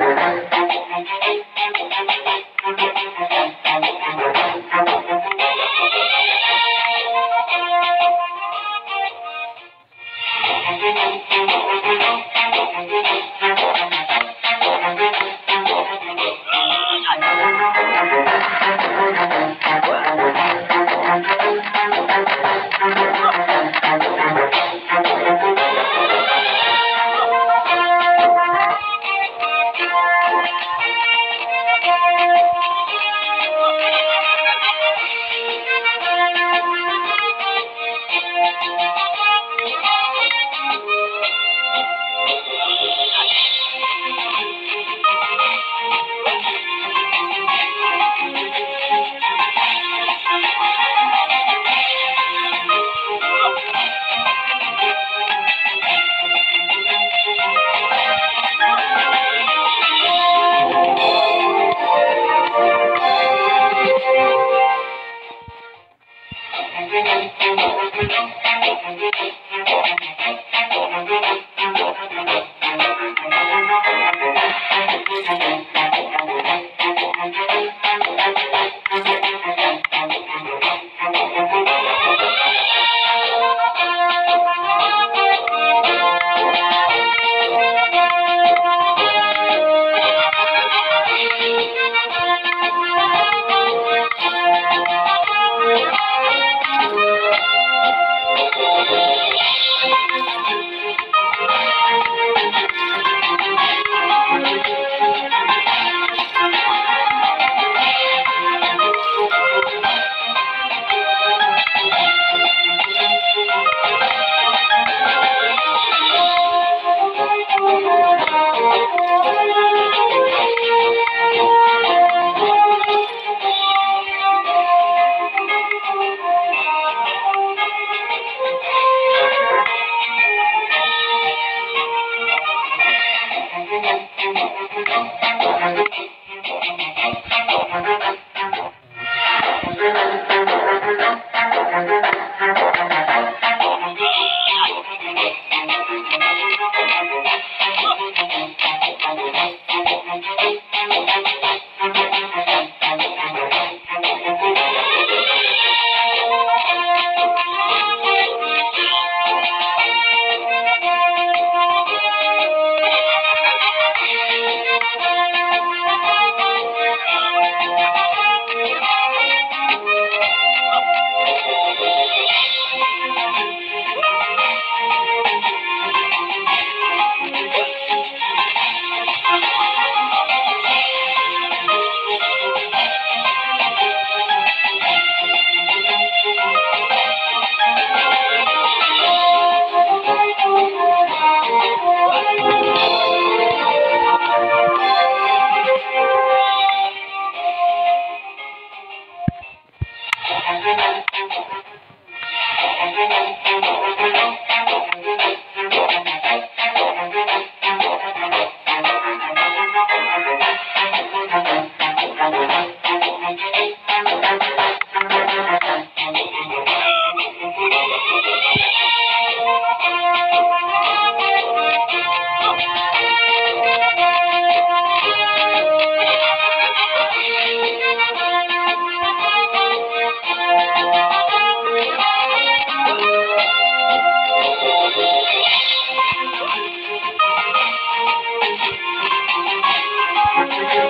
Thank you. and repeat. Thank you.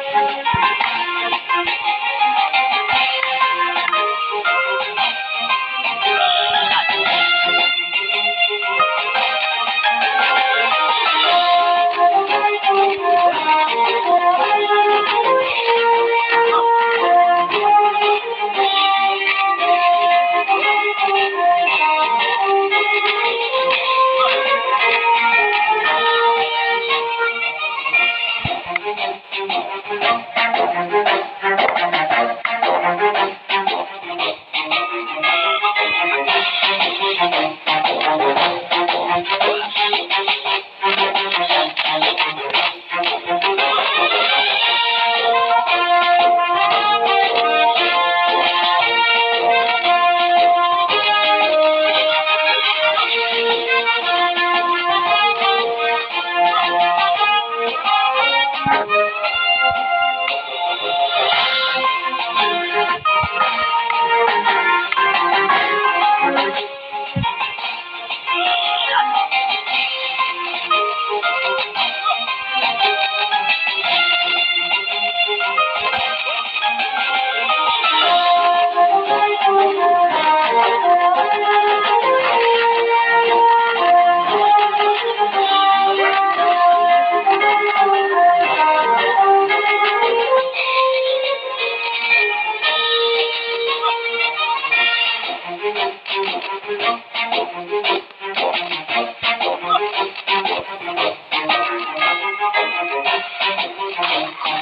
Thank you.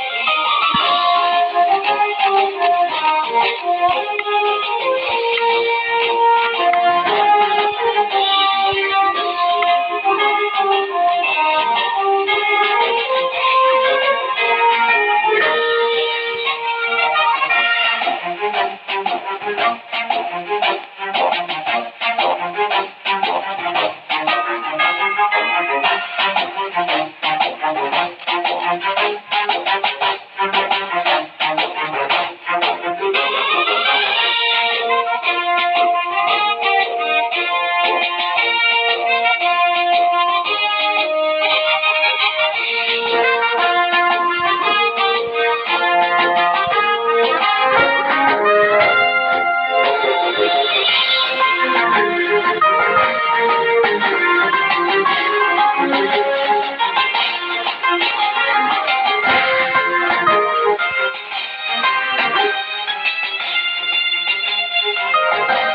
Thank you. Thank you.